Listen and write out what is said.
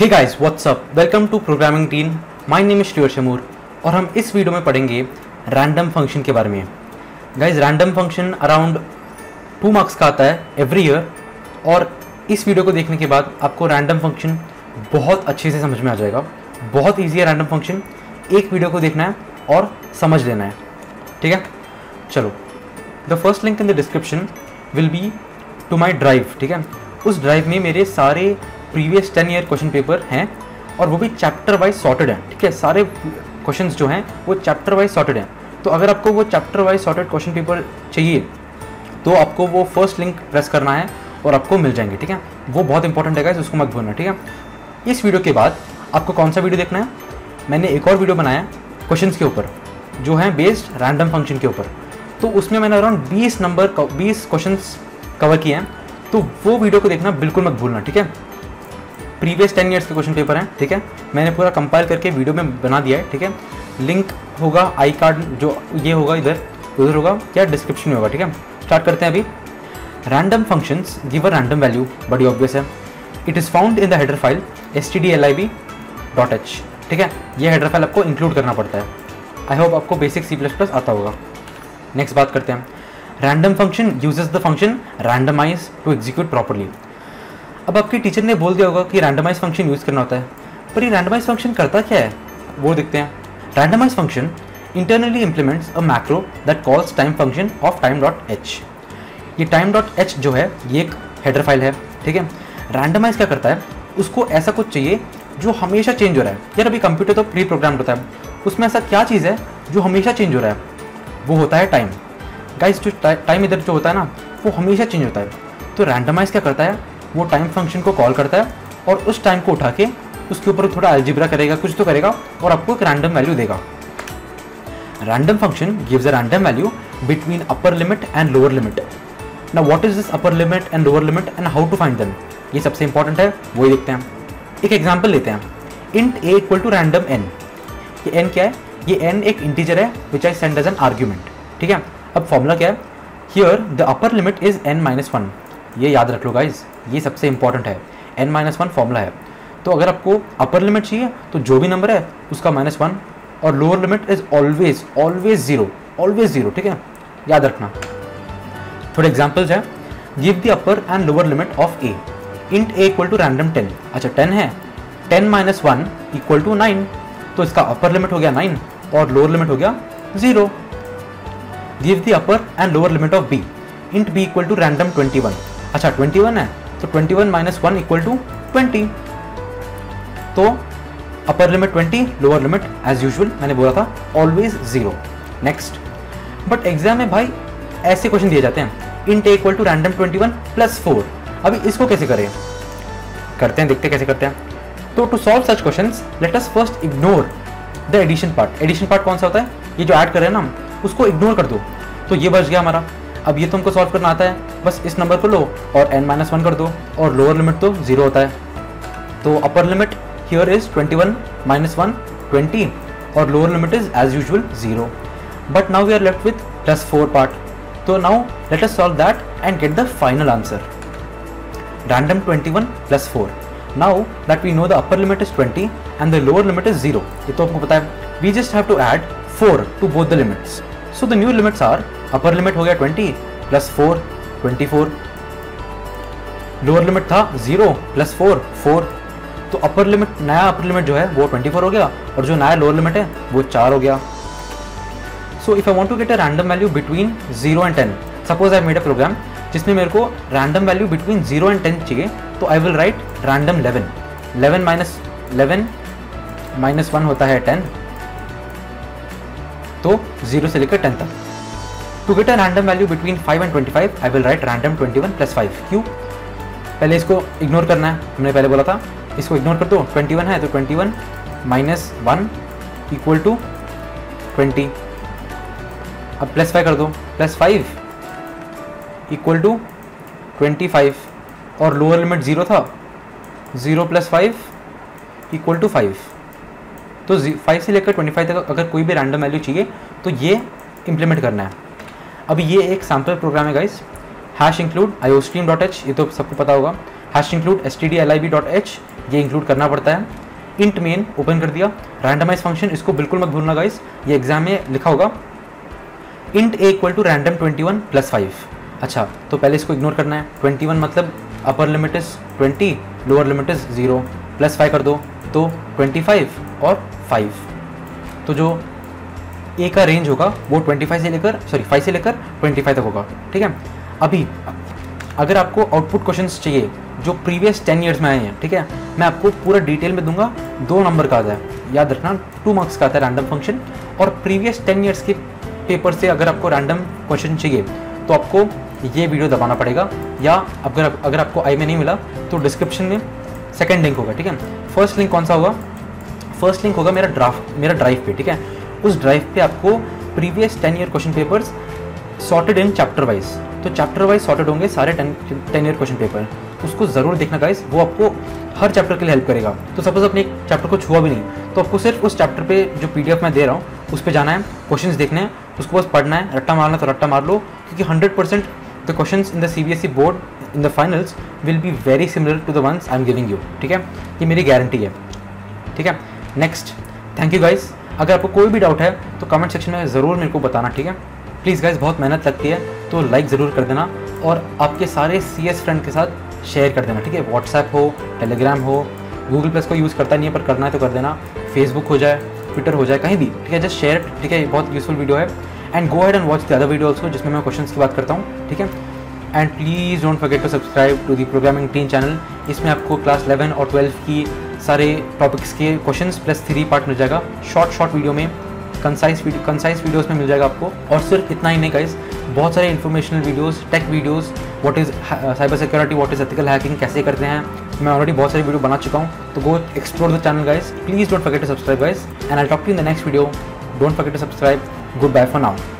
Hey guys what's up welcome to programming team my name is Shriver शमूर और हम इस वीडियो में पढ़ेंगे रैंडम फ़ंक्शन के बारे में। Guys random function around two marks का आता है एवरी ईयर और इस वीडियो को देखने के बाद आपको रैंडम फ़ंक्शन बहुत अच्छे से समझ में आ जाएगा। बहुत ईजी है रैंडम फ़ंक्शन एक वीडियो को देखना है और समझ लेना है। ठीक है? चलो। The first link in the description will be to my drive ठीक है? उस ड्राइव में मेरे सारे previous ten year question paper हैं और वो भी चैप्टर वाइज सॉर्टेड हैं, ठीक है? सारे क्वेश्चंस जो हैं, वो चैप्टर वाइज सॉर्टेड हैं। तो अगर आपको वो chapter wise sorted question paper चाहिए तो आपको वो फ़र्स्ट लिंक प्रेस करना है और आपको मिल जाएँगे, ठीक है? वो बहुत इंपॉर्टेंट है उसको मत भूलना, ठीक है? इस वीडियो के बाद आपको कौन सा वीडियो देखना है? मैंने एक और वीडियो बनाया क्वेश्चंस के ऊपर, जो है बेस्ड रैंडम फ़ंक्शन के ऊपर। तो उसमें मैंने अराउंड 20 नंबर 20 क्वेश्चंस कवर किए हैं। तो वो वीडियो को देखना बिल्कुल मत भूलना, ठीक है? प्रीवियस टेन ईयर्स के क्वेश्चन पेपर हैं, ठीक है? मैंने पूरा कंपाइल करके वीडियो में बना दिया है, ठीक है? लिंक होगा आई कार्ड जो ये होगा इधर, उधर होगा, या डिस्क्रिप्शन में होगा, ठीक है? स्टार्ट करते हैं अभी। Random functions give a random value बड़ी ऑब्वियस है। It is found in the header file S T D L I B dot H ठीक है? ये हेडर फ़ाइल आपको इंक्लूड करना पड़ता है। आई होप आपको बेसिक सी प्लस प्लस आता होगा। नेक्स्ट बात करते हैं। Random function uses the function randomize to execute properly अब आपके टीचर ने बोल दिया होगा कि रैंडमाइज फ़ंक्शन यूज़ करना होता है। पर ये रैंडमाइज फ़ंक्शन करता क्या है? वो देखते हैं। Randomize function internally implements a macro that calls time function of time dot H ये टाइम डॉट एच जो है, ये एक हेडर फ़ाइल है, ठीक है? रैंडमाइज क्या करता है? उसको ऐसा कुछ चाहिए जो हमेशा चेंज हो रहा है। यार, अभी कंप्यूटर तो प्री प्रोग्राम होता है। उसमें ऐसा क्या चीज़ है जो हमेशा चेंज हो रहा है? वो होता है टाइम गाइस जो टाइम इधर जो होता है ना, वो हमेशा चेंज होता है। तो रैंडमाइज क्या करता है? वो टाइम फ़ंक्शन को कॉल करता है और उस टाइम को उठा के उसके ऊपर थोड़ा अलजिब्रा करेगा, कुछ तो करेगा और आपको एक रैंडम वैल्यू देगा। Random function gives a random value between upper limit and lower limit ना what is this upper limit and lower limit and how to find them ये सबसे इंपॉर्टेंट है, वही देखते हैं। एक एग्ज़ाम्पल लेते हैं। Int A equal to random N ये एन क्या है? ये एन एक इंटीजर है which I send as an argument ठीक है? अब फॉर्मूला क्या है? Here the upper limit is N minus one ये याद रख लो गाइज़ ये सबसे इंपॉर्टेंट है। एन माइनस वन फॉर्मूला है। तो अगर आपको अपर लिमिट चाहिए तो जो भी नंबर है, उसका माइनस वन और lower limit is always always zero always zero ठीक है? याद रखना। थोड़े एग्जाम्पल्स है। Give the upper and lower limit of A int A equal to random ten अच्छा टेन है। Ten minus one equal to nine तो इसका अपर लिमिट हो गया नाइन और लोअर लिमिट हो गया zero give the upper and lower limit of B int B equal to random twenty one अच्छा ट्वेंटी वन है। तो twenty one minus one equal to twenty तो upper limit twenty lower limit as usual मैंने बोला था always zero next but exam में भाई ऐसे क्वेश्चन दिए जाते हैं. Int equal to random twenty one plus four अभी इसको कैसे करें? करते हैं, देखते कैसे करते हैं. तो to solve such question let us first ignore the addition part addition part कौन सा होता है? ये जो ऐड कर रहे हैं ना उसको इग्नोर कर दो. तो ये बच गया हमारा. अब ये तुमको सॉल्व करना आता है। बस इस नंबर को लो और एन माइनस वन कर दो और लोअर लिमिट तो ज़ीरो होता है। तो upper limit here is twenty one minus one twenty और lower limit is as usual zero but now we are left with plus four part तो now let us solve that and get the final answer random 21 plus 4 now that we know the upper limit is 20 and the lower limit is 0 ये तो आपको पता है। We just have to add 4 to both the limits so the new limits are upper limit हो गया 20 plus 4 24 lower limit था 0 plus 4 4 तो upper limit नया अपर लिमिट जो है, वो 24 हो गया और जो नया लोअर लिमिट है, वो 4 हो गया. So if I want to get a random value between 0 and 10 suppose I made a program जिसमें मेरे को random value between zero and ten चाहिए तो I will write random eleven eleven minus eleven minus one होता है ten तो zero से लेकर टेन तक. To get a random value between five and twenty five I will write random twenty one plus five क्यों पहले इसको ignore करना है। हमने पहले बोला था, इसको इग्नोर कर दो। ट्वेंटी वन है तो twenty one minus one equal to twenty अब प्लस फाइव कर दो। Plus five equal to twenty five और लोअर लिमिट ज़ीरो था। Zero plus five equal to five तो फाइव से लेकर ट्वेंटी फाइव तक अगर कोई भी रैंडम वैल्यू चाहिए तो ये इम्प्लीमेंट करना है। अभी ये एक सैंपल प्रोग्राम है guys hash include I O stream dot H ये तो सबको पता होगा. Hash include S T D L I B dot H ये इंक्लूड करना पड़ता है. इंट मेन ओपन कर दिया. रैंडमाइज फ़ंक्शन इसको बिल्कुल मत भूलना गाइस ये एग्ज़ाम में लिखा होगा. Int A equal to random twenty one plus five अच्छा तो पहले इसको इग्नोर करना है. ट्वेंटी वन मतलब upper limit is twenty lower limit is zero plus five कर दो तो ट्वेंटी फाइव और फाइव तो जो ए का रेंज होगा, वो ट्वेंटी फाइव से लेकर सॉरी फाइव से लेकर ट्वेंटी फाइव तक होगा, ठीक है? अभी, अगर आपको आउटपुट क्वेश्चंस चाहिए, जो प्रीवियस टेन ईयर्स में आए हैं, ठीक है? मैं आपको पूरा डिटेल में दूँगा, दो नंबर का आता है। याद रखना टू मार्क्स का आता है रैंडम फ़ंक्शन और प्रीवियस टेन ईयर्स के पेपर से अगर आपको रैंडम क्वेश्चन चाहिए तो आपको ये वीडियो दबाना पड़ेगा, या अगर अगर आपको आई में नहीं मिला तो डिस्क्रिप्शन में सेकेंड लिंक होगा, ठीक है? फ़र्स्ट लिंक कौन सा होगा? फ़र्स्ट लिंक होगा मेरा ड्राफ्ट मेरा ड्राइव पे, ठीक है? उस ड्राइव पे आपको previous ten year question papers sorted in chapter wise तो चैप्टर वाइज सॉर्टेड होंगे सारे ten ten year question paper उसको ज़रूर देखना गाइस वो आपको हर चैप्टर के लिए हेल्प करेगा। तो सपोज़ अपने एक चैप्टर को छुआ भी नहीं तो आपको सिर्फ़ उस चैप्टर पे जो पीडीएफ मैं दे रहा हूँ, उस पर जाना है क्वेश्चन देखने हैं, उसको बस पढ़ना है, रट्टा मारना तो रट्टा मार लो, क्योंकि hundred percent the question in the C B S E board in the finals will be very similar to the ones I am giving you ठीक है? ये मेरी गारंटी है। ठीक है? नेक्स्ट थैंक यू गाइस अगर आपको कोई भी डाउट है तो कमेंट सेक्शन में ज़रूर मेरे को बताना, ठीक है? प्लीज़ गाइज़ बहुत मेहनत लगती है तो लाइक ज़रूर कर देना और आपके सारे सी एस फ्रेंड के साथ शेयर कर देना, ठीक है? व्हाट्सएप हो टेलीग्राम हो गूगल प्लस को यूज़ करता नहीं है, पर करना है तो कर देना। फेसबुक हो जाए ट्विटर हो जाए, कहीं भी, ठीक है? जस्ट शेयर ठीक है? बहुत यूजफुल वीडियो है। And go ahead and watch the other video also जिसमें मैं क्वेश्चन की बात करता हूँ, ठीक है? And please don't forget to subscribe to the programming teen channel इसमें आपको क्लास इलेवन और ट्वेल्व की सारे टॉपिक्स के क्वेश्चंस प्लस थ्री पार्ट मिल जाएगा। शॉर्ट शॉर्ट वीडियो में कंसाइज वीडियो कंसाइज वीडियोस में मिल जाएगा आपको। और सिर्फ़ इतना ही नहीं गाइस बहुत सारे informational videos tech videos what is cyber security what is ethical hacking कैसे करते हैं। मैं ऑलरेडी बहुत सारी वीडियो बना चुका हूँ तो go explore the channel guys please don't forget to subscribe guys and I talk to in the next video don't forget to subscribe good bye for now